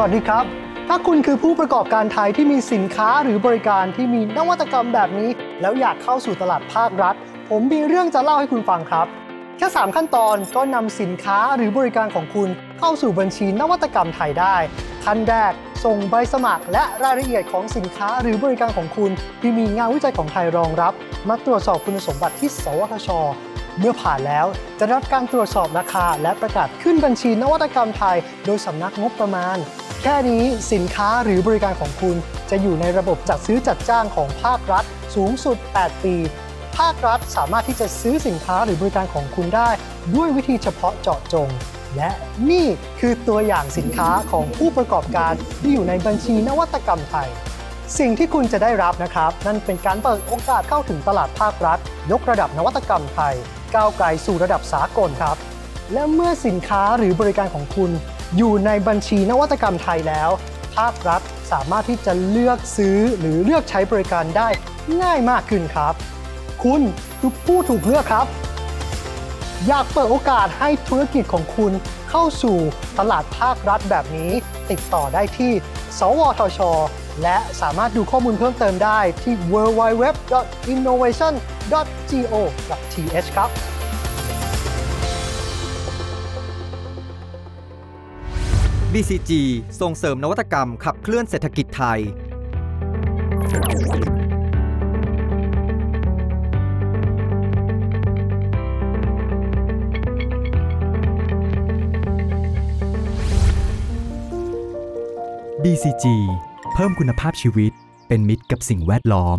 วัสดีครับ ถ้าคุณคือผู้ประกอบการไทยที่มีสินค้าหรือบริการที่มีนวัตกรรมแบบนี้ แล้วอยากเข้าสู่ตลาดภาครัฐ ผมมีเรื่องจะเล่าให้คุณฟังครับ แค่ 3 ขั้นตอนก็นำสินค้าหรือบริการของคุณเข้าสู่บัญชีนวัตกรรมไทยได้ ขั้นแรก ส่งใบสมัคร และรายละเอียดของสินค้าหรือบริการของคุณ ที่มีงานวิจัยของไทยรองรับ มาตรวจสอบคุณสมบัติที่ สวทช เมื่อผ่านแล้วจะรับการตรวจสอบราคา และประกาศขึ้นบัญชีนวัตกรรมไทย โดยสำนักงบประมาณ แค่นี้สินค้าหรือบริการของคุณ จะอยู่ในระบบจัดซื้อจัดจ้างของภาครัฐ สูงสุด 8 ปี ภาครัฐสามารถที่จะซื้อสินค้าหรือบริการของคุณได้ ด้วยวิธีเฉพาะเจาะจง และนี่คือตัวอย่างสินค้าของผู้ประกอบการที่อยู่ในบัญชีนวัตกรรมไทย สิ่งที่คุณจะได้รับนะครับ นั่นเป็นการเปิดโอกาสเข้าถึงตลาดภาครัฐ ยกระดับนวัตกรรมไทย ก้าวไกลสู่ระดับสากลครับ และเมื่อสินค้าหรือบริการของคุณ อยู่ในบัญชีนวัตกรรมไทยแล้ว ภาครัฐสามารถที่จะเลือกซื้อหรือเลือกใช้บริการได้ง่ายมากขึ้นครับ คุณคือผู้ถูกเลือกครับ อยากเปิดโอกาสให้ธุรกิจของคุณเข้าสู่ตลาดภาครัฐแบบนี้ ติดต่อได้ที่ สวทช และสามารถดูข้อมูลเพิ่มเติมได้ที่ www.innovation.go.th ครับ BCG ส่งเสริมนวัตกรรมขับเคลื่อนเศรษฐกิจไทย BCG เพิ่มคุณภาพชีวิตเป็นมิตรกับสิ่งแวดล้อม